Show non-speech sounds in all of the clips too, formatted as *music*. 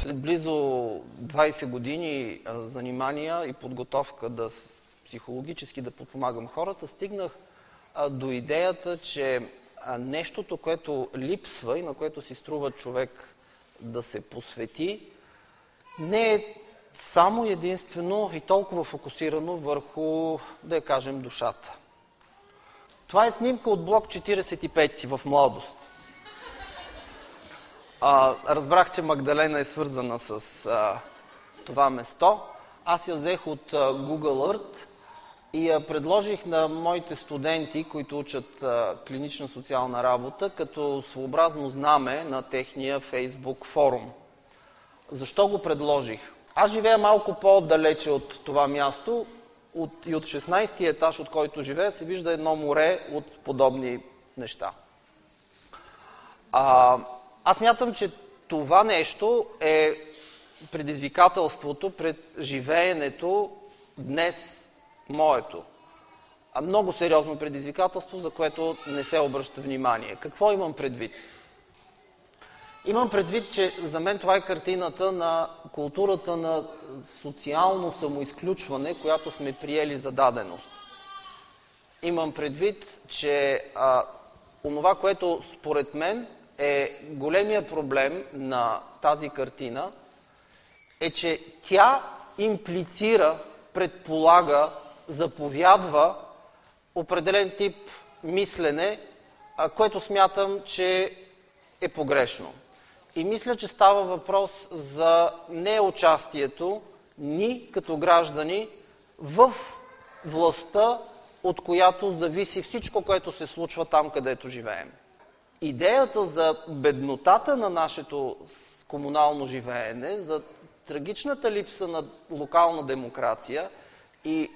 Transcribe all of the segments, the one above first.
След близо 20 години занимания и подготовка да психологически да подпомагам хората, стигнах до идеята, че нещото, което липсва и на което си струва човек да се посвети, не е само единствено и толкова фокусирано върху, да я кажем, душата. Това е снимка от блок 45 в младост. А, разбрах, че Магдалена е свързана с а, това место. Аз я взех от а, Google Earth и я предложих на моите студенти, които учат а, клинична социална работа, като своеобразно знаме на техния Facebook форум. Защо го предложих? Аз живея малко по-далече от това място от, и от 16-ти етаж, от който живея, се вижда едно море от подобни неща. А, аз мятам, че това нещо е предизвикателството пред живеенето днес моето. А много сериозно предизвикателство, за което не се обръща внимание. Какво имам предвид? Имам предвид, че за мен това е картината на културата на социално самоизключване, която сме приели за даденост. Имам предвид, че а, онова, което според мен е големия проблем на тази картина, е, че тя имплицира, предполага, заповядва определен тип мислене, което смятам, че е погрешно. И мисля, че става въпрос за неучастието ни като граждани в властта, от която зависи всичко, което се случва там, където живеем. Идеята за беднотата на нашето комунално живеене, за трагичната липса на локална демокрация и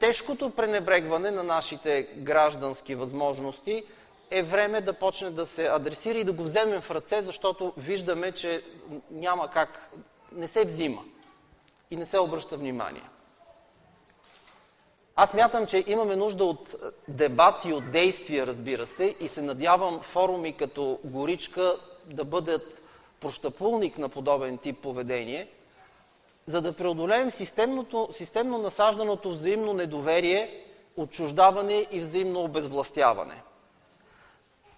тежкото пренебрегване на нашите граждански възможности – е време да почне да се адресира и да го вземем в ръце, защото виждаме, че няма как, не се взима и не се обръща внимание. Аз мятам, че имаме нужда от дебати, от действия, разбира се, и се надявам форуми като Горичка да бъдат прощапулник на подобен тип поведение, за да преодолеем системно насажданото взаимно недоверие, отчуждаване и взаимно обезвластяване.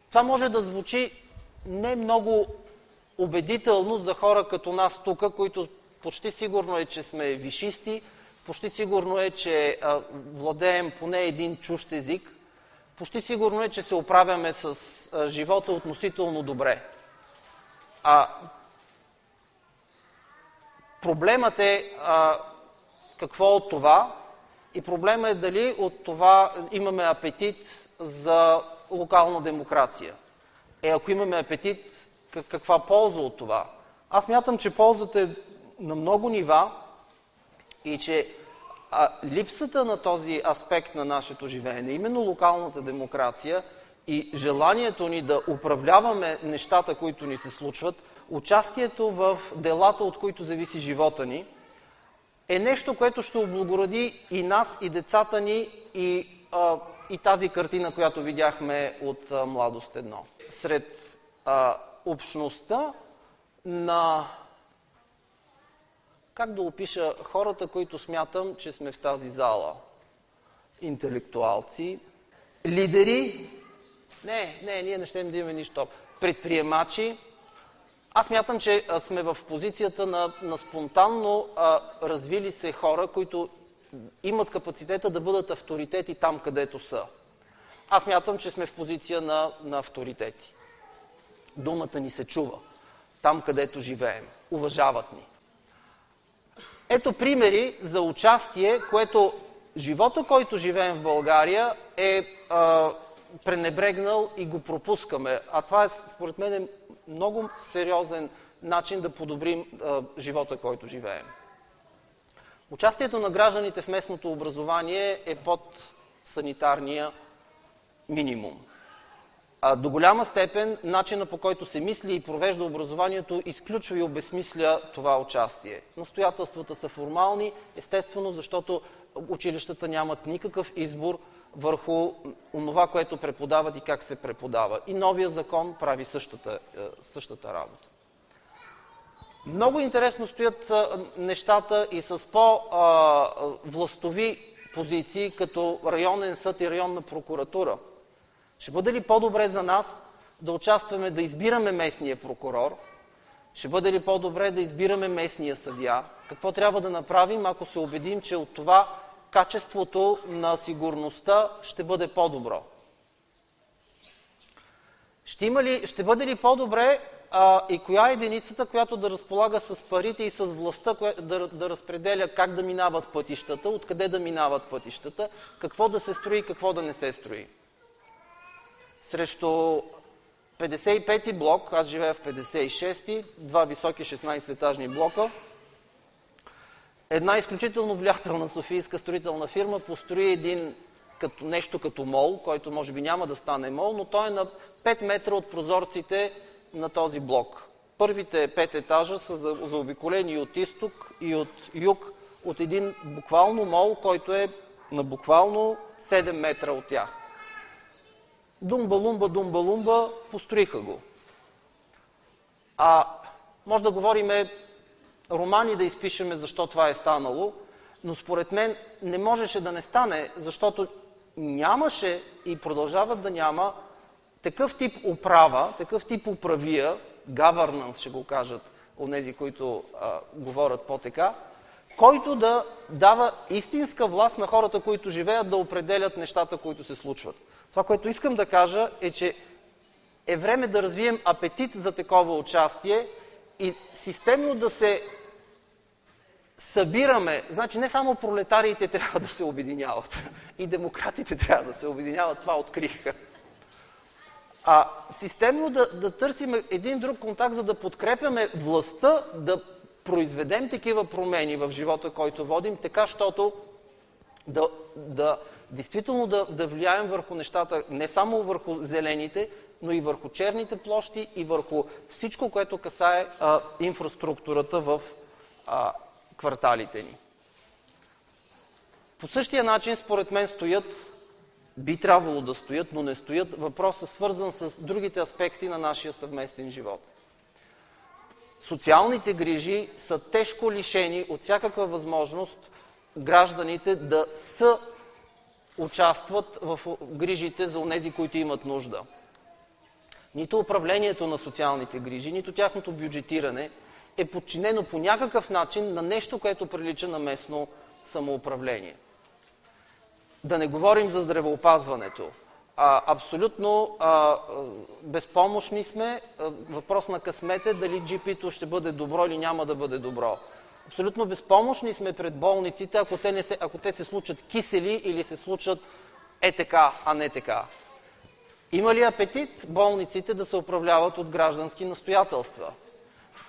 Това може да звучи не много убедително за хора като нас тук, които почти сигурно е, че сме вишисти, почти сигурно е, че владеем поне един чужд език, почти сигурно е, че се оправяме с живота относително добре. А проблемът е а, какво от това и проблема е дали от това имаме апетит за локална демокрация. Е, ако имаме апетит, каква полза от това? Аз мятам, че ползата е на много нива и че а, липсата на този аспект на нашето живеене, именно локалната демокрация и желанието ни да управляваме нещата, които ни се случват, участието в делата, от които зависи живота ни, е нещо, което ще облагороди и нас, и децата ни, и а, и тази картина, която видяхме от а, Младост едно. Сред а, общността на как да опиша хората, които смятам, че сме в тази зала. Интелектуалци, лидери, не, не, ние не ще да имаме нищо. Предприемачи. Аз мятам, че сме в позицията на, на спонтанно а, развили се хора, които имат капацитета да бъдат авторитети там, където са. Аз мятам, че сме в позиция на, на авторитети. Думата ни се чува. Там, където живеем. Уважават ни. Ето примери за участие, което живота, който живеем в България, е а, пренебрегнал и го пропускаме. А това е, според мен, е много сериозен начин да подобрим а, живота, който живеем. Участието на гражданите в местното образование е под санитарния минимум. До голяма степен начина по който се мисли и провежда образованието изключва и обесмисля това участие. Настоятелствата са формални, естествено, защото училищата нямат никакъв избор върху това, което преподават и как се преподава. И новия закон прави същата, е, същата работа. Много интересно стоят нещата и с по-властови позиции, като районен съд и районна прокуратура. Ще бъде ли по-добре за нас да участваме да избираме местния прокурор? Ще бъде ли по-добре да избираме местния съдия? Какво трябва да направим, ако се убедим, че от това качеството на сигурността ще бъде по-добро? Ще, ли, ще бъде ли по-добре а, и коя е единицата, която да разполага с парите и с властта, коя, да, да разпределя как да минават пътищата, откъде да минават пътищата, какво да се строи и какво да не се строи? Срещу 55-ти блок, аз живея в 56-ти, два високи 16-етажни блока, една изключително влиятелна софийска строителна фирма построи един като, нещо като мол, който може би няма да стане мол, но той е на 5 метра от прозорците на този блок. Първите пет етажа са заобиколени от изток, и от юг, от един буквално мол, който е на буквално 7 метра от тях. Думба-лумба, думба-лумба, построиха го. А може да говориме романи да изпишеме защо това е станало, но според мен не можеше да не стане, защото нямаше и продължават да няма такъв тип управа, такъв тип управия, governance ще го кажат онези, които а, говорят по-така, който да дава истинска власт на хората, които живеят, да определят нещата, които се случват. Това, което искам да кажа е, че е време да развием апетит за такова участие и системно да се събираме. Значи не само пролетариите трябва да се обединяват, и демократите трябва да се обединяват, това откриха а системно да, да търсим един друг контакт, за да подкрепяме властта да произведем такива промени в живота, който водим, така, щото да, да действително да, да влияем върху нещата, не само върху зелените, но и върху черните площи и върху всичко, което касае а, инфраструктурата в а, кварталите ни. По същия начин, според мен, стоят би трябвало да стоят, но не стоят. Въпросът е свързан с другите аспекти на нашия съвместен живот. Социалните грижи са тежко лишени от всякаква възможност гражданите да са участват в грижите за онези, които имат нужда. Нито управлението на социалните грижи, нито тяхното бюджетиране е подчинено по някакъв начин на нещо, което прилича на местно самоуправление. Да не говорим за здравеопазването. А, абсолютно а, безпомощни сме. Въпрос на късмет е дали GP-то ще бъде добро или няма да бъде добро. Абсолютно безпомощни сме пред болниците, ако те, не се, ако те се случат кисели или се случат е така, а не така. Има ли апетит болниците да се управляват от граждански настоятелства?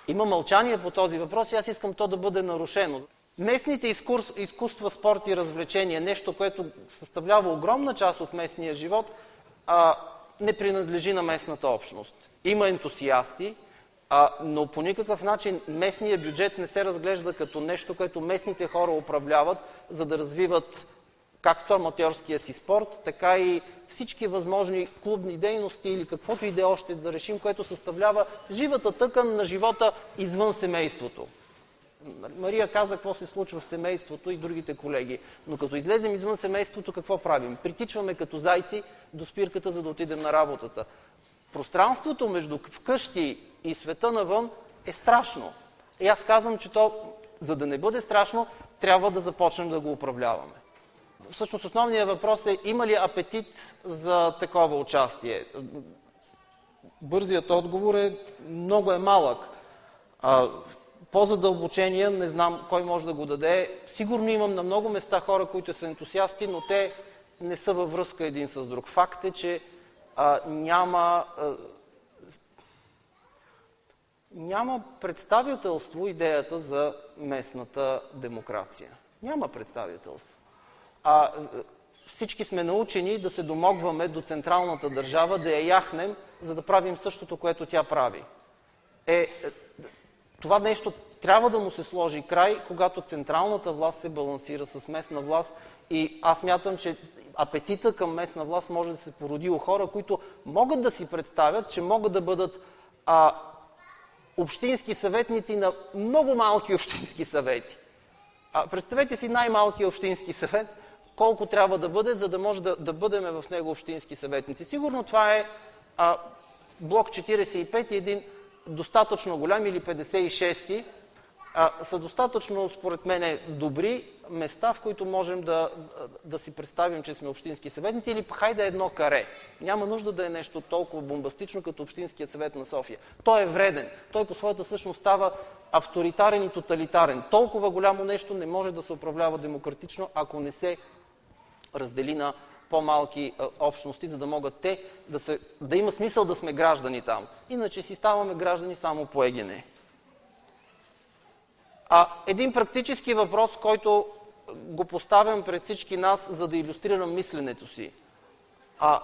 Има мълчание по този въпрос и аз искам то да бъде нарушено. Местните изкуства, спорт и развлечения, нещо, което съставлява огромна част от местния живот, а, не принадлежи на местната общност. Има ентусиасти, но по никакъв начин местния бюджет не се разглежда като нещо, което местните хора управляват, за да развиват както аматьорския си спорт, така и всички възможни клубни дейности или каквото и да е още да решим, което съставлява живата тъкан на живота извън семейството. Мария каза какво се случва в семейството и другите колеги. Но като излезем извън семейството, какво правим? Притичваме като зайци до спирката, за да отидем на работата. Пространството между вкъщи и света навън е страшно. И аз казвам, че то, за да не бъде страшно, трябва да започнем да го управляваме. Всъщност основният въпрос е, има ли апетит за такова участие? Бързият отговор е, много е малък. По-задълбочения не знам кой може да го даде. Сигурно имам на много места хора, които са ентусиасти, но те не са във връзка един с друг. Факт е, че а, няма, а, няма представителство идеята за местната демокрация. Няма представителство. А всички сме научени да се домогваме до централната държава, да я яхнем, за да правим същото, което тя прави. Е, това нещо трябва да му се сложи край, когато централната власт се балансира с местна власт и аз мятам, че апетита към местна власт може да се породи у хора, които могат да си представят, че могат да бъдат а, общински съветници на много малки *laughs* общински съвети. А, представете си най-малкият общински съвет, колко трябва да бъде, за да може да, да бъдем в него общински съветници. Сигурно това е а, блок 45 и един достатъчно голям или 56 а, са достатъчно, според мен, добри места, в които можем да, да си представим, че сме общински съветници или хайде едно каре. Няма нужда да е нещо толкова бомбастично, като Общинския съвет на София. Той е вреден. Той по своята същност става авторитарен и тоталитарен. Толкова голямо нещо не може да се управлява демократично, ако не се раздели на по-малки общности, за да могат те да, се, да има смисъл да сме граждани там. Иначе си ставаме граждани само по егене. А един практически въпрос, който го поставям пред всички нас, за да иллюстрирам мисленето си. А,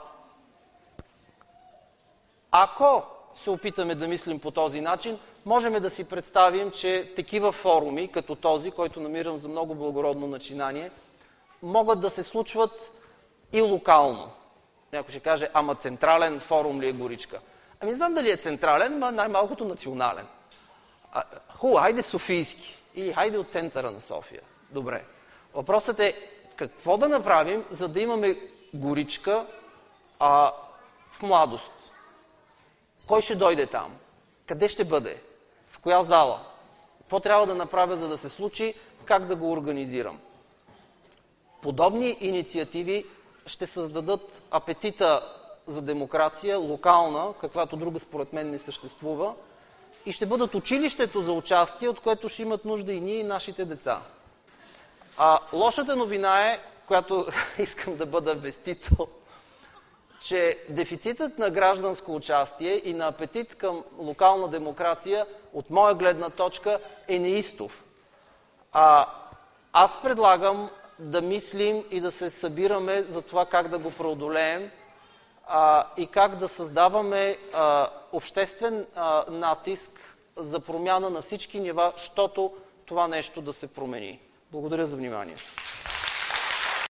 ако се опитаме да мислим по този начин, можем да си представим, че такива форуми, като този, който намирам за много благородно начинание, могат да се случват и локално. Някой ще каже, ама централен форум ли е Горичка? Ами не знам дали е централен, но най-малкото национален. Хубаво, хайде Софийски. Или хайде от центъра на София. Добре. Въпросът е какво да направим, за да имаме горичка а, в младост. Кой ще дойде там? Къде ще бъде? В коя зала? Какво трябва да направя, за да се случи? Как да го организирам? Подобни инициативи ще създадат апетита за демокрация, локална, каквато друга според мен не съществува, и ще бъдат училището за участие, от което ще имат нужда и ние, и нашите деца. А лошата новина е, която *laughs* искам да бъда вестител, че дефицитът на гражданско участие и на апетит към локална демокрация, от моя гледна точка, е неистов. А, аз предлагам да мислим и да се събираме за това как да го преодолеем а, и как да създаваме а, обществен а, натиск за промяна на всички нива, защото това нещо да се промени. Благодаря за вниманието.